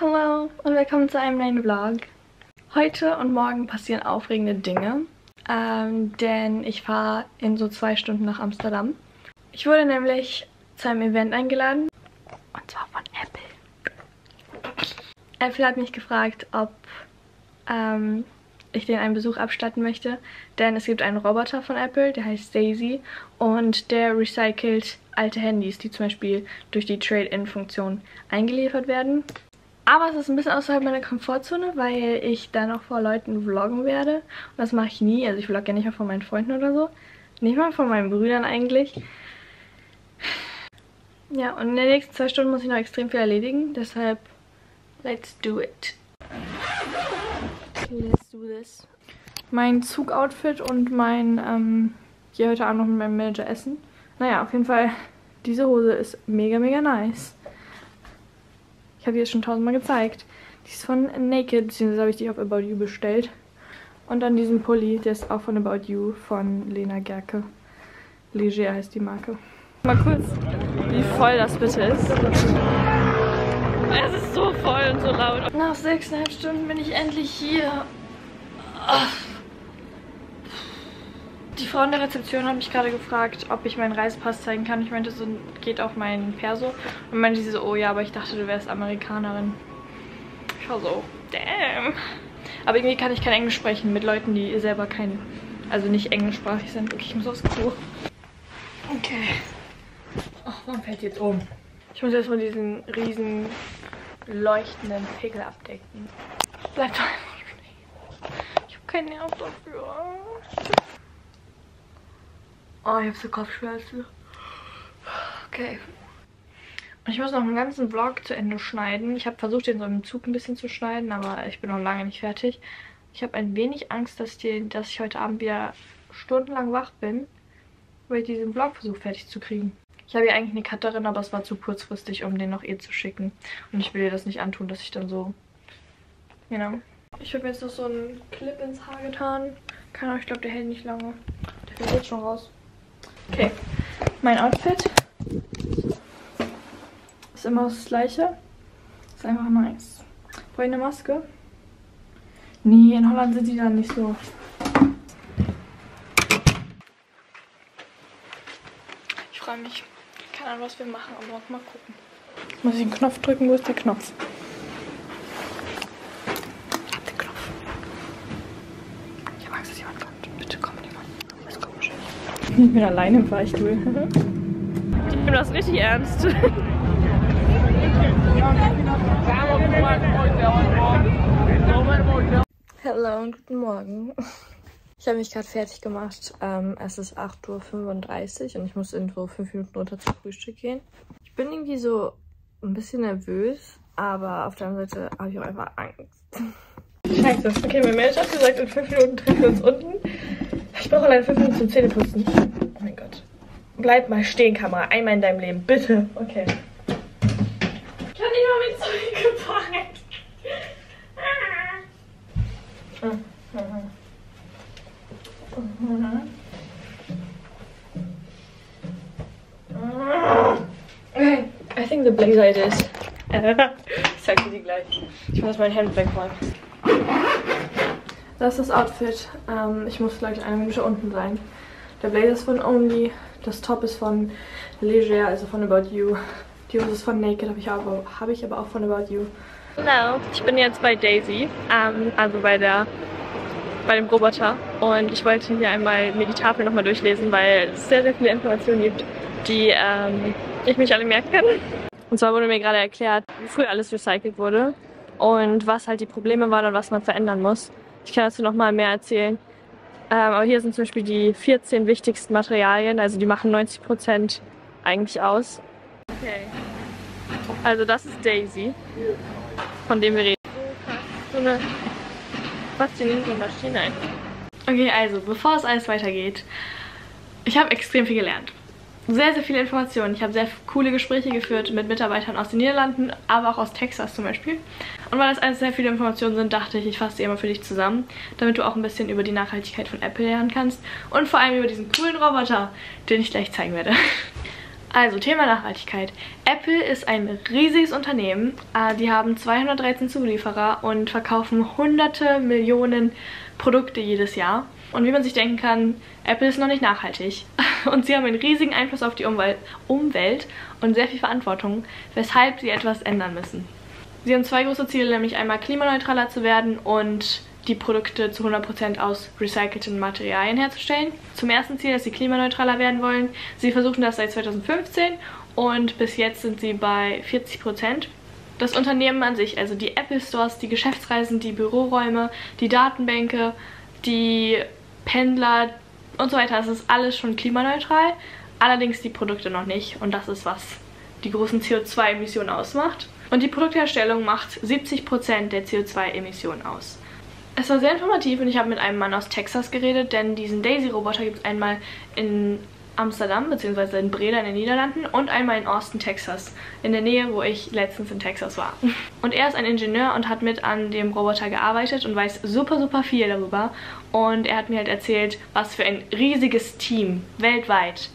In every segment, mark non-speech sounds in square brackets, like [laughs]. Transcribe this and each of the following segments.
Hallo und willkommen zu einem neuen Vlog. Heute und morgen passieren aufregende Dinge, ähm, denn ich fahre in so zwei Stunden nach Amsterdam. Ich wurde nämlich zu einem Event eingeladen und zwar von Apple. Apple hat mich gefragt, ob ähm, ich denen einen Besuch abstatten möchte, denn es gibt einen Roboter von Apple, der heißt Daisy und der recycelt alte Handys, die zum Beispiel durch die Trade-In-Funktion eingeliefert werden. Aber es ist ein bisschen außerhalb meiner Komfortzone, weil ich dann auch vor Leuten vloggen werde. Und das mache ich nie. Also ich vlogge ja nicht mal von meinen Freunden oder so. Nicht mal von meinen Brüdern eigentlich. Ja, und in den nächsten zwei Stunden muss ich noch extrem viel erledigen. Deshalb, let's do it. Let's do this. Mein Zugoutfit und mein, ähm, hier heute Abend noch mit meinem Manager essen. Naja, auf jeden Fall, diese Hose ist mega, mega nice. Ich habe die jetzt schon tausendmal gezeigt. Die ist von Naked, beziehungsweise habe ich die auf About You bestellt. Und dann diesen Pulli, der ist auch von About You von Lena Gerke. Leger heißt die Marke. Mal kurz, wie voll das bitte ist. Es ist so voll und so laut. Nach sechseinhalb Stunden bin ich endlich hier. Ach. Die Frau in der Rezeption hat mich gerade gefragt, ob ich meinen Reisepass zeigen kann. Ich meinte, so geht auf meinen Perso. Und meinte sie so, oh ja, aber ich dachte, du wärst Amerikanerin. Ich war so, damn. Aber irgendwie kann ich kein Englisch sprechen mit Leuten, die selber kein, also nicht englischsprachig sind. Okay, ich muss aufs Klo. Okay. Ach, warum fällt jetzt um? Ich muss erstmal diesen riesen leuchtenden Pickel abdecken. Bleib doch einfach stehen. Ich habe keinen Nerv dafür. Oh, ich habe so Kopfschmerzen. Okay. Und ich muss noch einen ganzen Vlog zu Ende schneiden. Ich habe versucht, den so im Zug ein bisschen zu schneiden, aber ich bin noch lange nicht fertig. Ich habe ein wenig Angst, dass, die, dass ich heute Abend wieder stundenlang wach bin, weil ich diesen Vlog versuche fertig zu kriegen. Ich habe hier eigentlich eine Cutterin, aber es war zu kurzfristig, um den noch ihr zu schicken. Und ich will ihr das nicht antun, dass ich dann so... You know. Ich habe jetzt noch so einen Clip ins Haar getan. Keine Ahnung, ich glaube, der hält nicht lange. Der fällt jetzt schon raus. Okay, mein Outfit ist immer das gleiche. Ist einfach nice. Brauche ich eine Maske? Nee, in Holland sind die dann nicht so. Ich freue mich. Keine Ahnung, was wir machen, aber mal gucken. Muss ich den Knopf drücken? Wo ist der Knopf? Ich hab den Knopf. Ich habe Angst, dass jemand kommt. Bitte komm jemand. Das kommt schon. Ich bin alleine im Fahrstuhl. ich bin das richtig ernst. Hallo und guten Morgen. Ich habe mich gerade fertig gemacht. Ähm, es ist 8.35 Uhr und ich muss irgendwo 5 Minuten runter zum Frühstück gehen. Ich bin irgendwie so ein bisschen nervös, aber auf der anderen Seite habe ich auch einfach Angst. Scheiße. Okay, mein Manager hat gesagt, in 5 Minuten treffen wir uns unten. Ich brauche allein 5 Minuten zum Zähneputzen. Oh mein Gott. Bleib mal stehen, Kamera. Einmal in deinem Leben. Bitte. Okay. Ich habe nicht mal mit Zeug gepackt. I think the blazer is. ich zeig dir die gleich. Ich muss mein Hemd wegräumen. Das ist das Outfit. Ähm, ich muss gleich eine Minute unten sein. Der Blazer ist von Only. Das Top ist von Leger, also von About You. Die Hose ist von Naked, habe ich, aber, hab ich aber auch von About You. Hallo, ich bin jetzt bei Daisy, ähm, also bei der bei dem Roboter und ich wollte hier einmal mir die Tafel nochmal durchlesen, weil es sehr, sehr viele Informationen gibt, die ähm, ich mich alle merken kann. Und zwar wurde mir gerade erklärt, wie früher alles recycelt wurde und was halt die Probleme waren und was man verändern muss. Ich kann dazu nochmal mehr erzählen. Ähm, aber hier sind zum Beispiel die 14 wichtigsten Materialien, also die machen 90% eigentlich aus. Okay. Also das ist Daisy, von dem wir reden. So eine faszinierende Maschine. Okay, also, bevor es alles weitergeht, ich habe extrem viel gelernt. Sehr, sehr viele Informationen. Ich habe sehr coole Gespräche geführt mit Mitarbeitern aus den Niederlanden, aber auch aus Texas zum Beispiel. Und weil das alles sehr viele Informationen sind, dachte ich, ich fasse die immer für dich zusammen, damit du auch ein bisschen über die Nachhaltigkeit von Apple lernen kannst und vor allem über diesen coolen Roboter, den ich gleich zeigen werde. [laughs] Also, Thema Nachhaltigkeit. Apple ist ein riesiges Unternehmen. Äh, die haben 213 Zulieferer und verkaufen hunderte Millionen Produkte jedes Jahr. Und wie man sich denken kann, Apple ist noch nicht nachhaltig. [laughs] Und sie haben einen riesigen Einfluss auf die Umwelt und sehr viel Verantwortung, weshalb sie etwas ändern müssen. Sie haben zwei große Ziele, nämlich einmal klimaneutraler zu werden und die Produkte zu 100% aus recycelten Materialien herzustellen. Zum ersten Ziel, dass sie klimaneutraler werden wollen. Sie versuchen das seit 2015 und bis jetzt sind sie bei 40%. Das Unternehmen an sich, also die Apple Stores, die Geschäftsreisen, die Büroräume, die Datenbänke, die Pendler und so weiter, das ist alles schon klimaneutral. Allerdings die Produkte noch nicht und das ist, was die großen CO2-Emissionen ausmacht. Und die Produktherstellung macht 70% der CO2-Emissionen aus. Es war sehr informativ und ich habe mit einem Mann aus Texas geredet, denn diesen Daisy-Roboter gibt es einmal in Amsterdam bzw. in Breda in den Niederlanden und einmal in Austin, Texas, in der Nähe, wo ich letztens in Texas war. [laughs] Und er ist ein Ingenieur und hat mit an dem Roboter gearbeitet und weiß super, super viel darüber. Und er hat mir halt erzählt, was für ein riesiges Team weltweit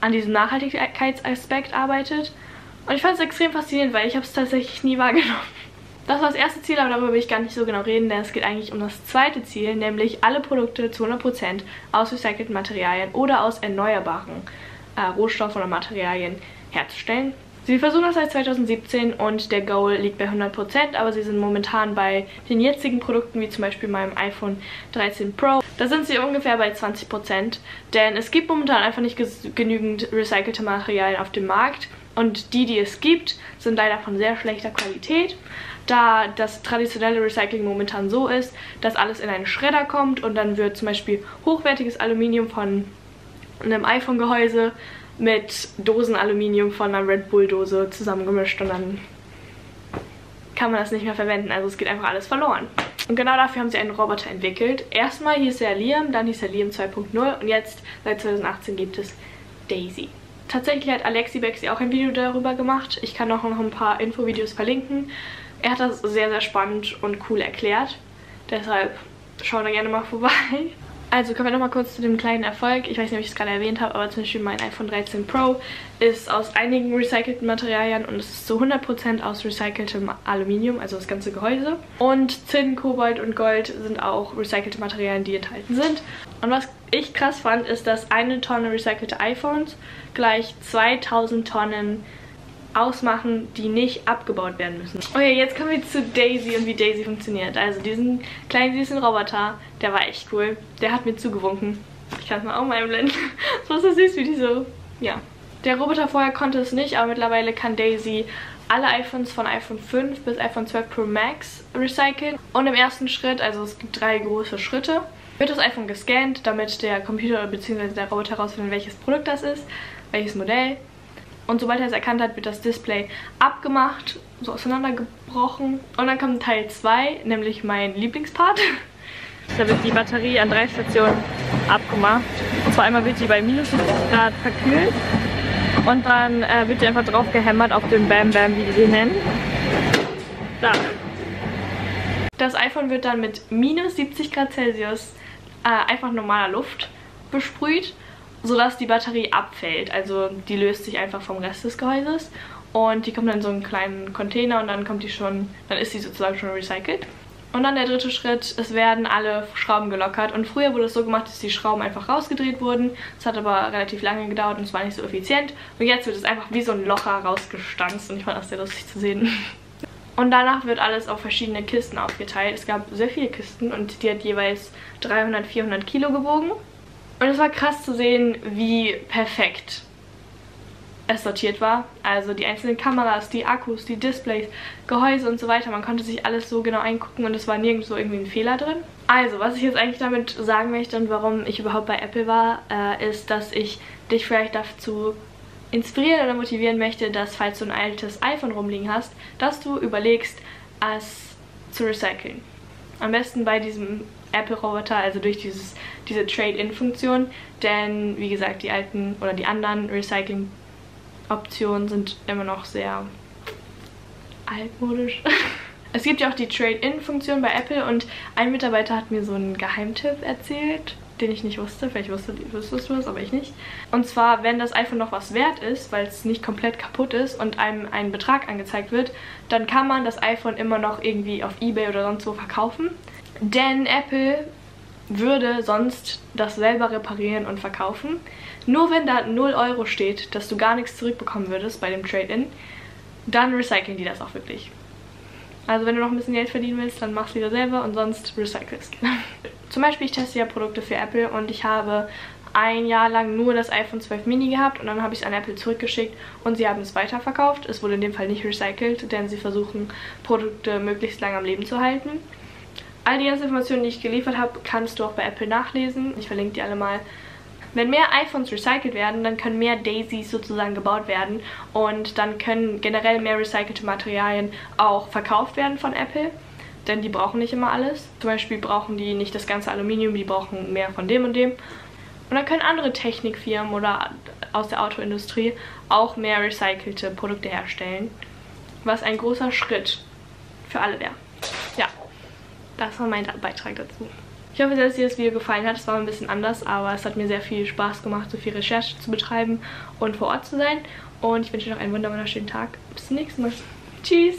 an diesem Nachhaltigkeitsaspekt arbeitet. Und ich fand es extrem faszinierend, weil ich habe es tatsächlich nie wahrgenommen. Das war das erste Ziel, aber darüber will ich gar nicht so genau reden, denn es geht eigentlich um das zweite Ziel, nämlich alle Produkte zu 100% aus recycelten Materialien oder aus erneuerbaren äh, Rohstoffen oder Materialien herzustellen. Sie versuchen das seit 2017 und der Goal liegt bei 100%, aber sie sind momentan bei den jetzigen Produkten, wie zum Beispiel meinem iPhone 13 Pro, da sind sie ungefähr bei 20%, denn es gibt momentan einfach nicht genügend recycelte Materialien auf dem Markt und die, die es gibt, sind leider von sehr schlechter Qualität da das traditionelle Recycling momentan so ist, dass alles in einen Schredder kommt und dann wird zum Beispiel hochwertiges Aluminium von einem iPhone-Gehäuse mit Dosenaluminium von einer Red Bull-Dose zusammengemischt und dann kann man das nicht mehr verwenden. Also es geht einfach alles verloren. Und genau dafür haben sie einen Roboter entwickelt. Erstmal hieß er Liam, dann hieß er Liam 2.0 und jetzt seit 2018 gibt es Daisy. Tatsächlich hat Alexi Bexi auch ein Video darüber gemacht. Ich kann auch noch ein paar Infovideos verlinken. Er hat das sehr, sehr spannend und cool erklärt. Deshalb schauen da gerne mal vorbei. Also kommen wir nochmal kurz zu dem kleinen Erfolg. Ich weiß nicht, ob ich es gerade erwähnt habe, aber zum Beispiel mein iPhone 13 Pro ist aus einigen recycelten Materialien und es ist zu 100% aus recyceltem Aluminium, also das ganze Gehäuse. Und Zinn, Kobalt und Gold sind auch recycelte Materialien, die enthalten sind. Und was ich krass fand, ist, dass eine Tonne recycelte iPhones gleich 2000 Tonnen ausmachen, die nicht abgebaut werden müssen. Okay, jetzt kommen wir zu Daisy und wie Daisy funktioniert. Also diesen kleinen süßen Roboter, der war echt cool. Der hat mir zugewunken. Ich kann es mal auch mal einblenden. Das [laughs] war so süß, wie die so... Ja. Der Roboter vorher konnte es nicht, aber mittlerweile kann Daisy alle iPhones von iPhone 5 bis iPhone 12 Pro Max recyceln. Und im ersten Schritt, also es gibt drei große Schritte, wird das iPhone gescannt, damit der Computer bzw. der Roboter herausfindet, welches Produkt das ist, welches Modell und sobald er es erkannt hat, wird das Display abgemacht, so auseinandergebrochen. Und dann kommt Teil 2, nämlich mein Lieblingspart. Da wird die Batterie an drei Stationen abgemacht. Und zwar einmal wird die bei minus 50 Grad verkühlt. Und dann äh, wird die einfach drauf gehämmert auf den Bam Bam, wie die den nennen. Da. Das iPhone wird dann mit minus 70 Grad Celsius äh, einfach normaler Luft besprüht sodass die Batterie abfällt. Also die löst sich einfach vom Rest des Gehäuses und die kommt dann in so einen kleinen Container und dann kommt die schon, dann ist sie sozusagen schon recycelt. Und dann der dritte Schritt, es werden alle Schrauben gelockert. Und früher wurde es so gemacht, dass die Schrauben einfach rausgedreht wurden. Das hat aber relativ lange gedauert und es war nicht so effizient. Und jetzt wird es einfach wie so ein Locher rausgestanzt und ich fand das sehr lustig zu sehen. [laughs] Und danach wird alles auf verschiedene Kisten aufgeteilt. Es gab sehr viele Kisten und die hat jeweils 300, 400 Kilo gewogen. Und es war krass zu sehen, wie perfekt es sortiert war. Also die einzelnen Kameras, die Akkus, die Displays, Gehäuse und so weiter. Man konnte sich alles so genau eingucken und es war nirgendwo irgendwie ein Fehler drin. Also, was ich jetzt eigentlich damit sagen möchte und warum ich überhaupt bei Apple war, äh, ist, dass ich dich vielleicht dazu inspirieren oder motivieren möchte, dass falls du ein altes iPhone rumliegen hast, dass du überlegst, es zu recyceln. Am besten bei diesem Apple-Roboter, also durch dieses, diese Trade-In-Funktion. Denn, wie gesagt, die alten oder die anderen Recycling-Optionen sind immer noch sehr altmodisch. [laughs] Es gibt ja auch die Trade-In-Funktion bei Apple und ein Mitarbeiter hat mir so einen Geheimtipp erzählt. den ich nicht wusste. Vielleicht wusstest, wusstest du es, aber ich nicht. Und zwar, wenn das iPhone noch was wert ist, weil es nicht komplett kaputt ist und einem ein Betrag angezeigt wird, dann kann man das iPhone immer noch irgendwie auf Ebay oder sonst wo verkaufen. Denn Apple würde sonst das selber reparieren und verkaufen. Nur wenn da 0 Euro steht, dass du gar nichts zurückbekommen würdest bei dem Trade-In, dann recyceln die das auch wirklich. Also wenn du noch ein bisschen Geld verdienen willst, dann mach's lieber selber und sonst recycelst. [laughs] Zum Beispiel, ich teste ja Produkte für Apple und ich habe ein Jahr lang nur das iPhone 12 Mini gehabt und dann habe ich es an Apple zurückgeschickt und sie haben es weiterverkauft. Es wurde in dem Fall nicht recycelt, denn sie versuchen, Produkte möglichst lange am Leben zu halten. All die ganzen Informationen, die ich geliefert habe, kannst du auch bei Apple nachlesen. Ich verlinke die alle mal. Wenn mehr iPhones recycelt werden, dann können mehr Daisies sozusagen gebaut werden und dann können generell mehr recycelte Materialien auch verkauft werden von Apple. Denn die brauchen nicht immer alles. Zum Beispiel brauchen die nicht das ganze Aluminium, die brauchen mehr von dem und dem. Und dann können andere Technikfirmen oder aus der Autoindustrie auch mehr recycelte Produkte herstellen. Was ein großer Schritt für alle wäre. Das war mein Beitrag dazu. Ich hoffe, dass dir das Video gefallen hat. Es war ein bisschen anders, aber es hat mir sehr viel Spaß gemacht, so viel Recherche zu betreiben und vor Ort zu sein. Und ich wünsche dir noch einen wunderschönen Tag. Bis zum nächsten Mal. Tschüss!